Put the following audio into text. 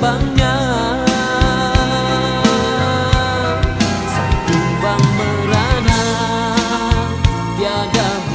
tumbangnya Sang tumbang merana Tiada